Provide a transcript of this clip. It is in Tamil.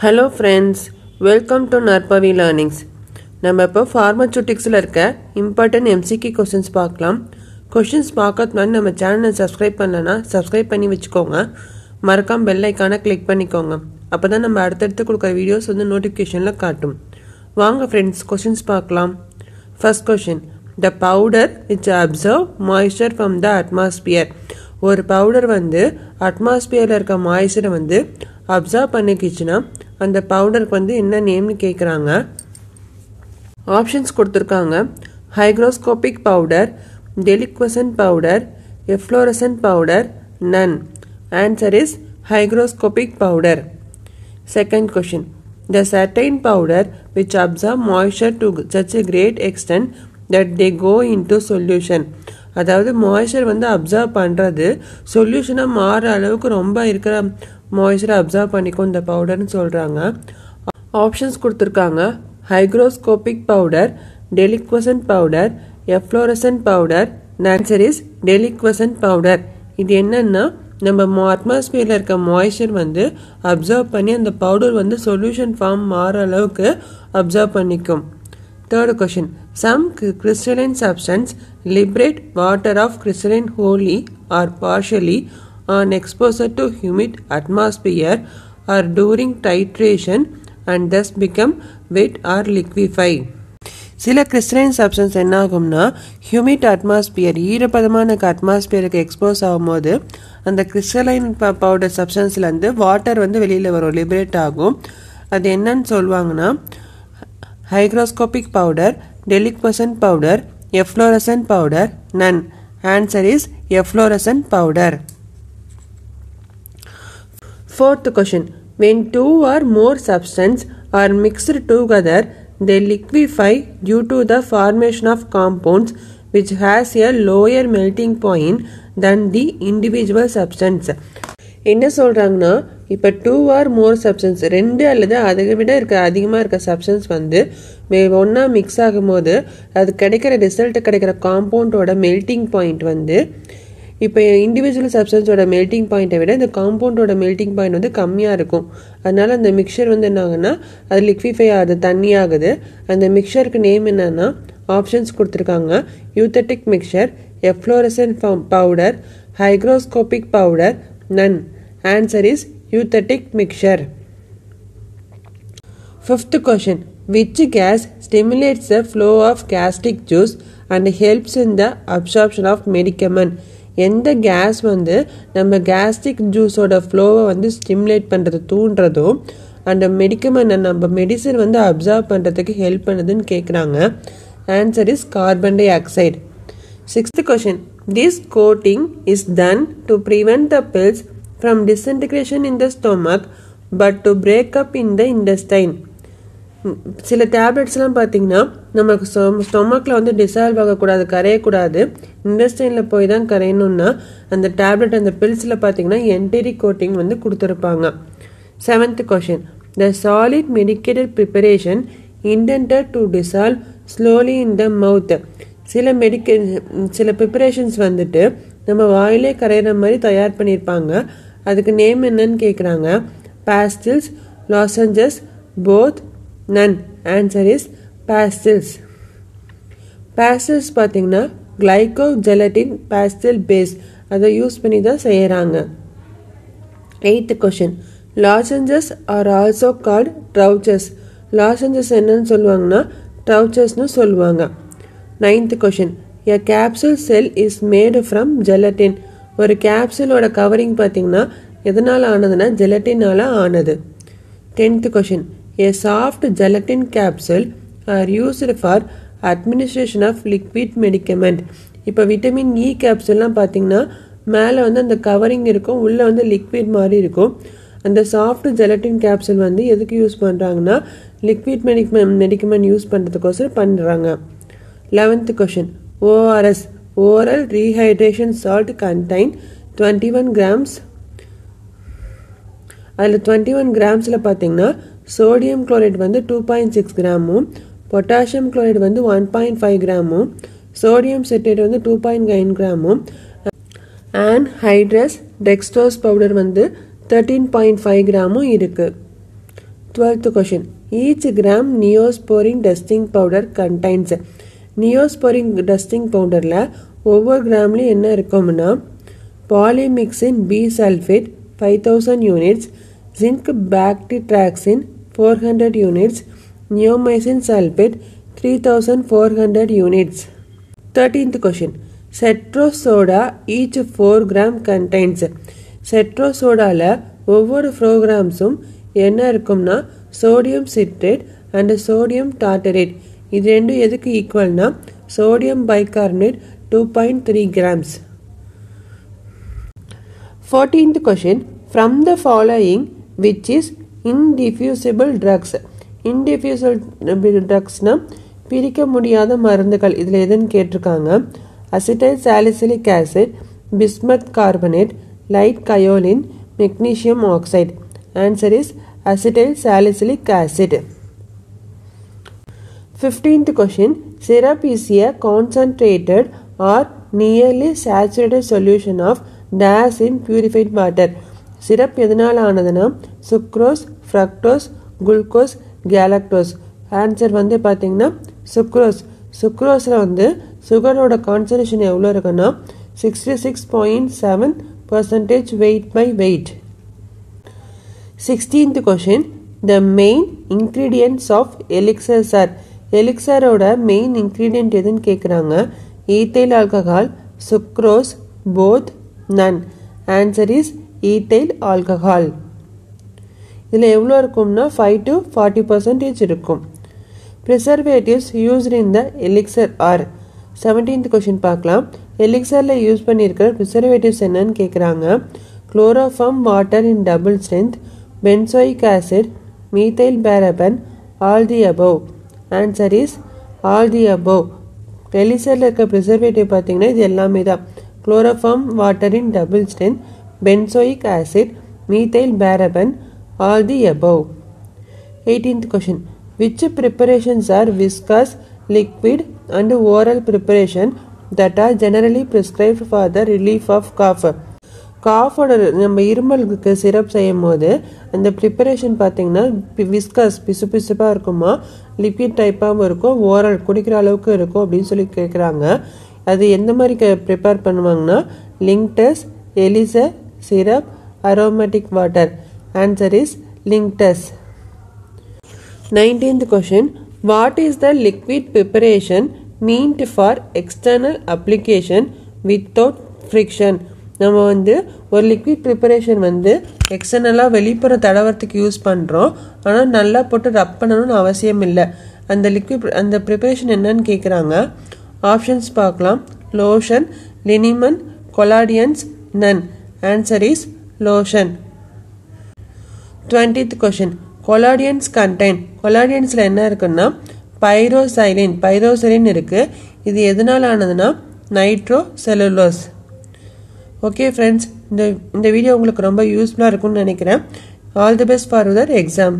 Hello friends welcome to Narpavi learnings நம்ம இப்போ ஃபார்மசூட்டிக்ஸில் இருக்க இம்பார்ட்டன்ட் எம்சிக்கு கொஷின்ஸ் பார்க்கலாம். கொஷின்ஸ் பார்க்கறது மாதிரி நம்ம சேனலை சப்ஸ்கிரைப் பண்ணலன்னா சப்ஸ்கிரைப் பண்ணி வச்சுக்கோங்க. மறக்காம பெல் ஐக்கானை கிளிக் பண்ணிக்கோங்க. அப்போ தான் நம்ம அடுத்தடுத்து கொடுக்குற வீடியோஸ் வந்து நோட்டிஃபிகேஷனில் காட்டும். வாங்க ஃப்ரெண்ட்ஸ் கொஷின்ஸ் பார்க்கலாம். First question the powder it's absorb moisture from the atmosphere ஒரு பவுடர் வந்து அட்மாஸ்பியரில் இருக்க மாய்ஸ்சரை வந்து அப்சர்வ் பண்ணிக்கிச்சுன்னா அந்த பவுடருக்கு வந்து என்ன நேம்னு கேட்குறாங்க ஆப்ஷன்ஸ் கொடுத்துருக்காங்க. Hygroscopic powder deliquescent powder efflorescent powder none answer is hygroscopic powder second question the certain powder which absorb moisture to such a great extent that that go into solution அதாவது மாய்ஸ்சர் வந்து அப்சர்வ் பண்ணுறது சொல்யூஷனாக மாற அளவுக்கு ரொம்ப இருக்கிற மாய்ஸ்சரை அப்சர்வ் பண்ணிக்கும் இந்த பவுடர்னு சொல்கிறாங்க ஆப்ஷன்ஸ் கொடுத்துருக்காங்க. Hygroscopic powder deliquescent powder efflorescent powder nature is deliquescent powder இது என்னென்னா நம்ம அட்மாஸ்பியரில் இருக்க மாய்ஸ்சர் வந்து அப்சர்வ் பண்ணி அந்த பவுடர் வந்து சொல்யூஷன் ஃபார்ம் மாற அளவுக்கு அப்சர்வ் பண்ணிக்கும். Third question some crystalline substance liberate water of crystalline wholly or partially on exposure to humid atmosphere or during titration and thus become wet or liquefied. சில கிறிஸ்டலைன் சப்ஸ்டன்ஸ் என்ன ஆகும்னா ஹியூமிட் அட்மாஸ்பியர் ஈரப்பதமான அட்மாஸ்பியருக்கு எக்ஸ்போஸ் ஆகும்போது அந்த கிறிஸ்டலைன் பவுடர் சப்ஸ்டன்ஸ்லேருந்து வாட்டர் வந்து வெளியில் வரும் லிபரேட் ஆகும். அது என்னன்னு சொல்லுவாங்கன்னா hygroscopic powder deliquescent powder efflorescent powder none answer is efflorescent powder Fourth question When two or more substances are mixed together, they liquefy due to the formation of compounds which has a lower melting point than the individual substance. என்ன சொல்கிறாங்கன்னா இப்போ டூ ஆர் மோர் சப்ஸ்டன்ஸ் ரெண்டு அல்லது அதை விட இருக்க அதிகமாக இருக்க சப்ஸ்டன்ஸ் வந்து ஒன்றா மிக்ஸ் ஆகும்போது அது கிடைக்கிற ரிசல்ட் கிடைக்கிற காம்பவுண்டோட மெல்ட்டிங் பாயிண்ட் வந்து இப்போ இண்டிவிஜுவல் சப்ஸ்டன்ஸோட மெல்ட்டிங் பாயிண்ட்டை விட இந்த காம்பவுண்டோட மெல்ட்டிங் பாயிண்ட் வந்து கம்மியாக இருக்கும். அதனால் அந்த மிக்சர் வந்து என்னாகுன்னா அது லிக்விஃபை ஆகுது தண்ணி ஆகுது. அந்த மிக்சருக்கு நேம் என்னன்னா ஆப்ஷன்ஸ் கொடுத்துருக்காங்க. Eutectic mixture efflorescent powder hygroscopic powder none answer is eutectic mixture fifth question which gas stimulates the flow of gastric juice and helps in the absorption of medicament? எந்த கேஸ் வந்து நம்ம கேஸ்ட்ரிக் ஜூஸோட ஃப்ளோவை வந்து ஸ்டிமுலேட் பண்ணுறது தூண்டுறதோ அந்த மெடிக்கமெண்ட்டை நம்ம மெடிசன் வந்து அப்சர்வ் பண்ணுறதுக்கு ஹெல்ப் பண்ணுதுன்னு கேட்குறாங்க answer is carbon dioxide sixth question this coating is done to prevent the pills from disintegration in the stomach but to break up in the intestine சில டேப்லெட்ஸ்லாம் பார்த்தீங்கன்னா நமக்கு ஸ்டொமக்கில் வந்து டிசால்வ் ஆகக்கூடாது கரையக்கூடாது. இண்டஸ்ட்ரைனில் போய் தான் கரையணும்னா அந்த டேப்லெட் அந்த பில்ஸில் பார்த்தீங்கன்னா என்டெரி கோட்டிங் வந்து கொடுத்துருப்பாங்க. Seventh question the solid medicated preparation intended to dissolve slowly in the mouth சில மெடிக்க சில ப்ரிப்பரேஷன்ஸ் வந்துட்டு நம்ம வாயிலே கரையிற மாதிரி தயார் பண்ணியிருப்பாங்க. அதுக்கு நேம் என்னன்னு கேட்குறாங்க pastilles lozenges both none answer is pastilles pastilles பார்த்தீங்கன்னா கிளைகோ ஜெலட்டின் பாஸ்டில் பேஸ் அதை யூஸ் பண்ணி தான் செய்கிறாங்க eighth question lozenges are also called troches lozenges என்னன்னு சொல்லுவாங்கன்னா ட்ரவுச்சஸ்னு சொல்லுவாங்க. Ninth question a capsule shell is made from gelatin ஒரு கேப்சூலோட கவரிங் பார்த்தீங்கன்னா எதனால் ஆனதுன்னா ஜெலட்டினால் ஆனது. Tenth question A soft gelatin capsule are used for administration of liquid medicament. இப்போ விட்டமின் இ e கேப்சூல்லாம் பார்த்தீங்கன்னா மேலே வந்து அந்த கவரிங் இருக்கும் உள்ளே வந்து லிக்விட் மாதிரி இருக்கும். அந்த சாஃப்ட் ஜெலட்டின் கேப்சூல் வந்து எதுக்கு யூஸ் பண்ணுறாங்கன்னா லிக்விட் மெடிக்மெண்ட் மெடிக்கமெண்ட் யூஸ் பண்ணுறதுக்கோசரம் பண்ணுறாங்க eleventh question ORS oral rehydration salt contain twenty one grams அதில் டுவெண்ட்டி ஒன் கிராம்ஸில் பார்த்தீங்கன்னா சோடியம் குளோரைட் வந்து டூ பாயிண்ட் சிக்ஸ் கிராமும் பொட்டாசியம் குளோரைட் வந்து ஒன் பாயிண்ட் ஃபைவ் கிராமும் சோடியம் செட்டேட் வந்து டூ பாயிண்ட் நைன் கிராமும் அண்ட் ஹைட்ரஸ் டெக்ஸ்டோஸ் பவுடர் வந்து தேர்ட்டீன் பாயிண்ட் ஃபைவ் கிராமும் இருக்குது twelfth question each gram neosporin dusting powder contains neosporin dusting பவுடரில் ஒவ்வொரு கிராம்லேயும் என்ன இருக்கும்னா polymyxin B sulphate five thousand units zinc bacitracin four hundred units neomycin 400 three thousand four hundred units 13th question Citrosoda each four gram contains செட்ரோசோடாவில் ஒவ்வொரு ப்ரோக்ராம்ஸும் என்ன இருக்கும்னா sodium citrate and sodium tartrate இது ரெண்டும் எதுக்கு ஈக்குவல்னா sodium bicarbonate two point three grams fourteenth question from the following which is indiffusible drugs indiffusible ட்ரக்ஸ்னால் பிரிக்க முடியாத மருந்துகள். இதில் எதுன்னு கேட்டிருக்காங்க? Acetyl salicylic acid bismuth carbonate light kaolin magnesium oxide answer is acetyl salicylic acid fifteenth question syrup is a concentrated or nearly saturated solution of days in purified water syrup எதனால் ஆனதுன்னா sucrose fructose glucose galactose answer வந்து பார்த்தீங்கன்னா சுக்ரோஸ் சுக்ரோஸில் வந்து சுகரோட கான்சன்ட்ரேஷன் எவ்வளோ இருக்குன்னா sixty six point seven percentage weight by weight sixteenth question the main ingredients of elixir sir எலிக்சரோட main ingredient எதுன்னு கேட்குறாங்க ethyl alcohol sucrose both none answer is ethyl alcohol இதில் எவ்வளோ இருக்கும்னா ஃபைவ் டு ஃபார்ட்டி பர்சன்டேஜ் இருக்கும். Preservatives used in the elixir are seventeenth question பார்க்கலாம். எலிக்சரில் யூஸ் பண்ணியிருக்கிற ப்ரிசர்வேட்டிவ்ஸ் என்னன்னு கேட்குறாங்க. Chloroform water in double strength benzoic acid methyl paraben all the above answer is all the above எலிசரில் இருக்க ப்ரிசர்வேட்டிவ் பார்த்தீங்கன்னா இது எல்லாமே தான். Chloroform water in double strength benzoic acid methyl paraben all the above. 18th question Which preparations are viscous, liquid, and oral preparation that are generally prescribed for the relief of cough? காஃபோட நம்ம இருமலுக்கு சிரப் செய்யும் போது அந்த ப்ரிப்பரேஷன் பார்த்தீங்கன்னா விஸ்கஸ் பிசு பிசுப்பாக இருக்குமா லிக்விட் டைப்பாகவும் இருக்கும் ஓரல் குடிக்கிற அளவுக்கு இருக்கும் அப்படின்னு சொல்லி கேட்குறாங்க அது எந்த மாதிரி ப்ரிப்பேர் பண்ணுவாங்கன்னா linctus elixir syrup aromatic water Answer is Linctus. 19th question. What is the liquid preparation meant for external application without friction? நம்ம வந்து ஒரு லிக்விட் ப்ரிப்பரேஷன் வந்து எக்ஸ்டர்னலாக வெளிப்புற தடவரத்துக்கு யூஸ் பண்ணுறோம் ஆனால் நல்லா போட்டு ரப் பண்ணணும்னு அவசியம் இல்லை. அந்த லிக்விட் அந்த ப்ரிப்பரேஷன் என்னன்னு கேட்குறாங்க ஆப்ஷன்ஸ் பார்க்கலாம். Lotion liniment collodions none answer is lotion twentieth question collodions contain கொலாடியன்ஸில் என்ன இருக்குன்னா பைரோசைலின் பைரோசைலின் இருக்குது இது எதனால் ஆனதுன்னா நைட்ரோ செலுலோஸ் ஓகே ஃப்ரெண்ட்ஸ் இந்த இந்த வீடியோ உங்களுக்கு ரொம்ப யூஸ்ஃபுல்லாக இருக்கும்னு நினைக்கிறேன். All the best for the exam